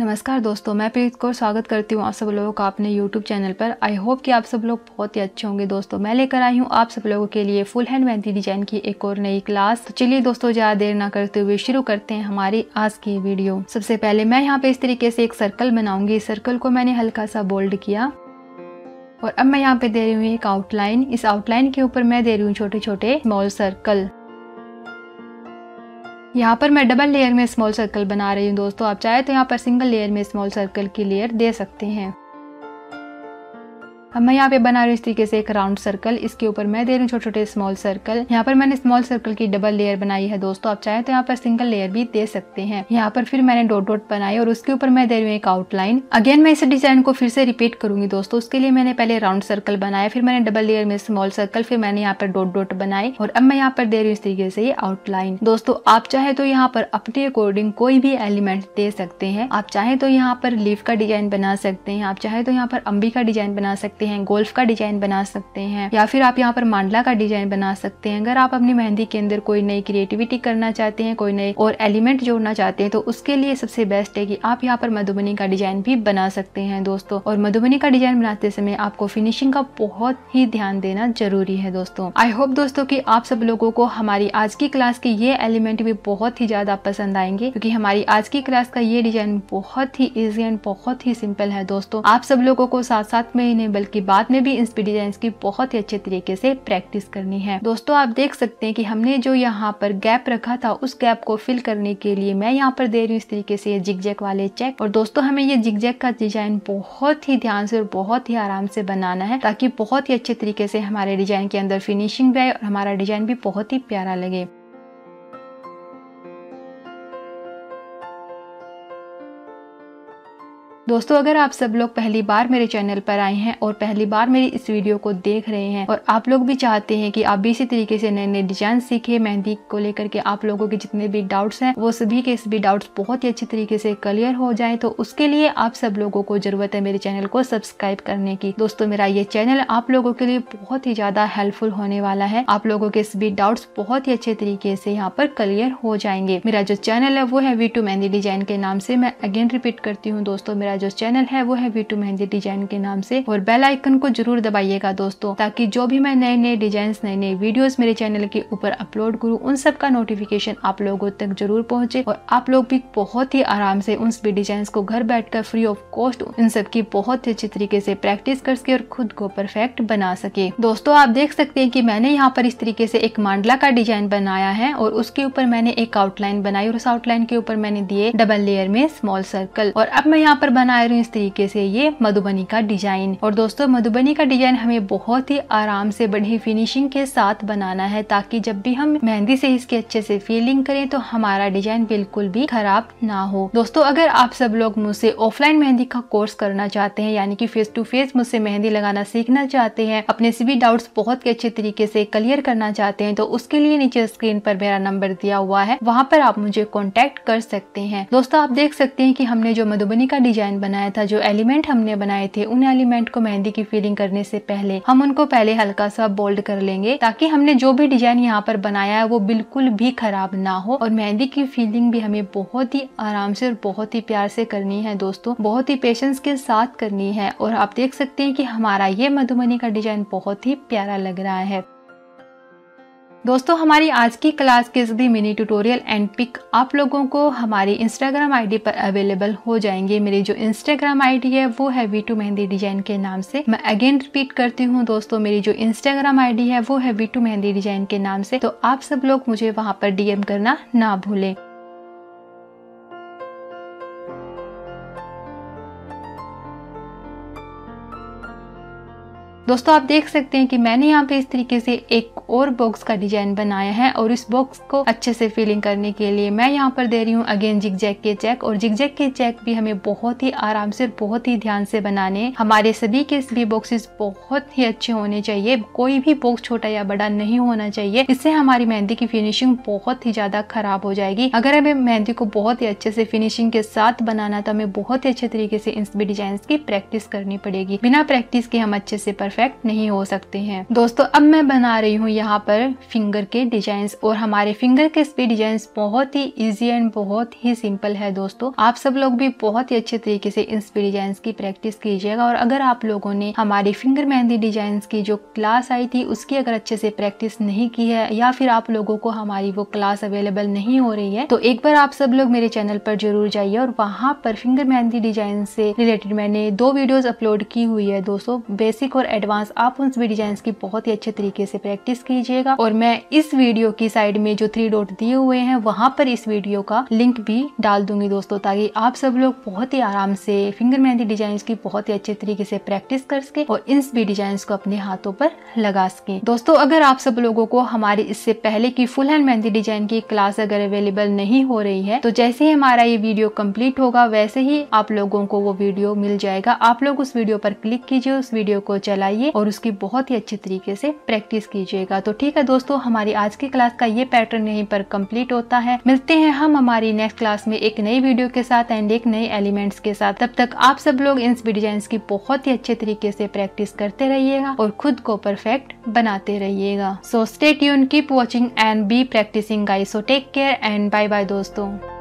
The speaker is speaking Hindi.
नमस्कार दोस्तों, मैं प्रीत कौर स्वागत करती हूँ आप सब लोगों का अपने यूट्यूब चैनल पर। आई होप कि आप सब लोग बहुत ही अच्छे होंगे दोस्तों। मैं लेकर आई हूँ आप सब लोगों के लिए फुल हैंड मेहंदी डिज़ाइन की एक और नई क्लास तो चलिए दोस्तों, ज़्यादा देर ना करते हुए शुरू करते हैं हमारी आज की वीडियो सबसे पहले मैं यहाँ पे इस तरीके से एक सर्कल बनाऊँगी। इस सर्कल को मैंने हल्का सा बोल्ड किया। और अब मैं यहाँ पे दे रही हूँ एक आउटलाइन इस आउटलाइन के ऊपर मैं दे रही हूँ छोटे छोटे स्मॉल सर्कल यहाँ पर मैं डबल लेयर में स्मॉल सर्कल बना रही हूँ दोस्तों। आप चाहे तो यहाँ पर सिंगल लेयर में स्मॉल सर्कल की लेयर दे सकते हैं। अब मैं यहाँ पे बना रही हूँ इस तरीके से एक राउंड सर्कल इसके ऊपर मैं दे रही हूँ छोटे छोटे स्मॉल सर्कल यहाँ पर मैंने स्मॉल सर्कल की डबल लेयर बनाई है दोस्तों। आप चाहे तो यहाँ पर सिंगल लेयर भी दे सकते हैं। यहाँ पर फिर मैंने डॉट डॉट बनाई और उसके ऊपर मैं दे रही हूँ एक आउटलाइन अगेन मैं इस डिज़ाइन को फिर से रिपीट करूँगी दोस्तों। उसके लिए मैंने पहले राउंड सर्कल बनाया, फिर मैंने डबल लेयर में स्मॉल सर्कल फिर मैंने यहाँ पर डॉट डॉट बनाए और अब मैं यहाँ पर दे रही हूँ इस तरीके से ये आउटलाइन दोस्तों, आप चाहे तो यहाँ पर अपने अकॉर्डिंग कोई भी एलिमेंट दे सकते हैं। आप चाहे तो यहाँ पर लीफ का डिज़ाइन बना सकते हैं। आप चाहे तो यहाँ पर अम्बी का डिज़ाइन बना सकते हैं, गोल्फ का डिज़ाइन बना सकते हैं, या फिर आप यहाँ पर मांडला का डिज़ाइन बना सकते हैं। अगर आप अपनी मेहंदी के अंदर कोई नई क्रिएटिविटी करना चाहते हैं, कोई नई और एलिमेंट जोड़ना चाहते हैं तो उसके लिए सबसे बेस्ट है कि आप यहाँ पर मधुबनी का डिज़ाइन भी बना सकते हैं दोस्तों। और मधुबनी का डिज़ाइन बनाते समय आपको फिनिशिंग का बहुत ही ध्यान देना ज़रूरी है दोस्तों। आई होप दोस्तों की आप सब लोगों को हमारी आज की क्लास के ये एलिमेंट भी बहुत ही ज़्यादा पसंद आएँगे, क्योंकि हमारी आज की क्लास का ये डिज़ाइन बहुत ही इजी एंड बहुत ही सिंपल है दोस्तों। आप सब लोगों को साथ साथ में ही नहीं बल्कि बाद में भी स्पीड डिज़ाइन की बहुत ही अच्छे तरीके से प्रैक्टिस करनी है। दोस्तों, आप देख सकते हैं कि हमने जो यहाँ पर गैप रखा था, उस गैप को फिल करने के लिए मैं यहाँ पर दे रही हूँ इस तरीके से जिगजैक वाले चेक और दोस्तों, हमें ये जिगजैक का डिज़ाइन बहुत ही ध्यान से और बहुत ही आराम से बनाना है, ताकि बहुत ही अच्छे तरीके से हमारे डिज़ाइन के अंदर फिनिशिंग रहे और हमारा डिज़ाइन भी बहुत ही प्यारा लगे। दोस्तों, अगर आप सब लोग पहली बार मेरे चैनल पर आए हैं और पहली बार मेरी इस वीडियो को देख रहे हैं और आप लोग भी चाहते हैं कि आप भी इसी तरीके से नए नए डिज़ाइन सीखे, मेहंदी को लेकर के आप लोगों के जितने भी डाउट्स हैं, वो सभी के सभी डाउट्स बहुत ही अच्छी तरीके से क्लियर हो जाए तो उसके लिए आप सब लोगों को ज़रूरत है मेरे चैनल को सब्सक्राइब करने की। दोस्तों, मेरा ये चैनल आप लोगों के लिए बहुत ही ज़्यादा हेल्पफुल होने वाला है। आप लोगों के सभी डाउट्स बहुत ही अच्छे तरीके से यहाँ पर क्लियर हो जाएँगे। मेरा जो चैनल है, वो है वी टू मेहंदी डिज़ाइन के नाम से। मैं अगेन रिपीट करती हूँ, दोस्तों, मेरा जो चैनल है, वो है वी टू मेहंदी डिज़ाइन के नाम से। और बेल आइकन को ज़रूर दबाइएगा दोस्तों, ताकि जो भी मैं नए नए डिज़ाइन नए नए वीडियोस मेरे चैनल के ऊपर अपलोड करूँ, उन सब का नोटिफिकेशन आप लोगों तक ज़रूर पहुँचे। और आप लोग भी बहुत ही आराम से उन सभी डिज़ाइन को घर बैठकर फ्री ऑफ़ कॉस्ट इन सब की बहुत ही अच्छी तरीके से प्रैक्टिस कर सके और खुद को परफेक्ट बना सके। दोस्तों, आप देख सकते हैं कि मैंने यहाँ पर इस तरीके से एक मांडला का डिज़ाइन बनाया है और उसके ऊपर मैंने एक आउटलाइन बनाई और उस आउटलाइन के ऊपर मैंने दिए डबल लेयर में स्मॉल सर्कल और अब मैं यहाँ पर बना रही हूँ इस तरीके से ये मधुबनी का डिज़ाइन। और दोस्तों, मधुबनी का डिज़ाइन हमें बहुत ही आराम से बड़ी फिनिशिंग के साथ बनाना है, ताकि जब भी हम मेहंदी से इसके अच्छे से फीलिंग करें तो हमारा डिज़ाइन बिल्कुल भी खराब ना हो। दोस्तों, अगर आप सब लोग मुझसे ऑफलाइन मेहंदी का कोर्स करना चाहते हैं, यानी कि फेस टू फेस मुझसे मेहंदी लगाना सीखना चाहते हैं, अपने सभी डाउट्स बहुत ही अच्छे तरीके से क्लियर करना चाहते हैं तो उसके लिए नीचे स्क्रीन पर मेरा नंबर दिया हुआ है, वहाँ पर आप मुझे कॉन्टेक्ट कर सकते हैं। दोस्तों, आप देख सकते हैं की हमने जो मधुबनी का डिज़ाइन बनाया था, जो एलिमेंट हमने बनाए थे, उन एलिमेंट को मेहंदी की फीलिंग करने से पहले हम उनको पहले हल्का सा बोल्ड कर लेंगे, ताकि हमने जो भी डिज़ाइन यहाँ पर बनाया है, वो बिल्कुल भी खराब ना हो। और मेहंदी की फीलिंग भी हमें बहुत ही आराम से और बहुत ही प्यार से करनी है, दोस्तों। बहुत ही पेशेंस के साथ करनी है। और आप देख सकते हैं कि हमारा ये मधुबनी का डिज़ाइन बहुत ही प्यारा लग रहा है। दोस्तों, हमारी आज की क्लास के सभी mini tutorial and pick up लोगों को हमारी इंस्टाग्राम आईडी पर अवेलेबल हो जाएँगे। मेरी जो इंस्टाग्राम आईडी है, वो है वी टू मेहंदी डिज़ाइन के नाम से। मैं अगेन रिपीट करती हूँ दोस्तों, मेरी जो इंस्टाग्राम आईडी है, वो है वी टू मेहंदी डिज़ाइन के नाम से। तो आप सब लोग मुझे वहाँ पर डीएम करना ना भूलें। दोस्तों, आप देख सकते हैं कि मैंने यहाँ पे इस तरीके से एक और बॉक्स का डिज़ाइन बनाया है और इस बॉक्स को अच्छे से फिलिंग करने के लिए मैं यहाँ पर दे रही हूँ अगेन जिग जैक के चेक और जिग जैक के चेक भी हमें बहुत ही आराम से, बहुत ही ध्यान से बनाने, हमारे सभी के सभी बॉक्सेस बहुत ही अच्छे होने चाहिए। कोई भी बॉक्स छोटा या बड़ा नहीं होना चाहिए। इससे हमारी मेहंदी की फिनिशिंग बहुत ही ज़्यादा खराब हो जाएगी। अगर हमें मेहंदी को बहुत ही अच्छे से फिनिशिंग के साथ बनाना तो हमें बहुत ही अच्छे तरीके से इन सभी डिज़ाइन की प्रैक्टिस करनी पड़ेगी। बिना प्रैक्टिस के हम अच्छे से परफेक्ट नहीं हो सकते हैं। दोस्तों, अब मैं बना रही हूँ यहाँ पर फिंगर के डिज़ाइन और हमारे फिंगर के स्पीड डिज़ाइन बहुत ही इजी एंड बहुत ही सिंपल है दोस्तों। आप सब लोग भी बहुत ही अच्छे तरीके से इन स्पीड डिज़ाइन की प्रैक्टिस कीजिएगा और अगर आप लोगों ने हमारी फिंगर मेहंदी डिज़ाइन की जो क्लास आई थी, उसकी अगर अच्छे से प्रैक्टिस नहीं की है या फिर आप लोगों को हमारी वो क्लास अवेलेबल नहीं हो रही है तो एक बार आप सब लोग मेरे चैनल पर ज़रूर जाइए और वहाँ पर फिंगर मेहंदी डिज़ाइन से रिलेटेड मैंने दो वीडियोस अपलोड की हुई है दोस्तों। बेसिक और एडवांस आप उन डिज़ाइन की बहुत ही अच्छे तरीके से प्रैक्टिस कीजिएगा। और मैं इस वीडियो की साइड में जो थ्री डॉट दिए हुए हैं, वहाँ पर इस वीडियो का लिंक भी डाल दूँगी दोस्तों, ताकि आप सब लोग बहुत ही आराम से फिंगर मेहंदी डिज़ाइन की बहुत ही अच्छे तरीके से प्रैक्टिस कर सके और इन भी डिज़ाइन को अपने हाथों पर लगा सके। दोस्तों, अगर आप सब लोगों को हमारी इससे पहले की फुल हैंड मेहंदी डिज़ाइन की क्लास अगर अवेलेबल नहीं हो रही है तो जैसे ही हमारा ये वीडियो कंप्लीट होगा, वैसे ही आप लोगों को वो वीडियो मिल जाएगा। आप लोग उस वीडियो पर क्लिक कीजिए, उस वीडियो को चलाइए और उसकी बहुत ही अच्छे तरीके से प्रैक्टिस कीजिएगा। तो ठीक है दोस्तों, हमारी आज की क्लास का ये पैटर्न यहीं पर कंप्लीट होता है। मिलते हैं हम हमारी नेक्स्ट क्लास में एक नई वीडियो के साथ एंड एक नए एलिमेंट्स के साथ। तब तक आप सब लोग इन डिज़ाइन की बहुत ही अच्छे तरीके से प्रैक्टिस करते रहिएगा और खुद को परफेक्ट बनाते रहिएगा। So stay tuned keep watching and be practicing guys so take care and bye bye दोस्तों।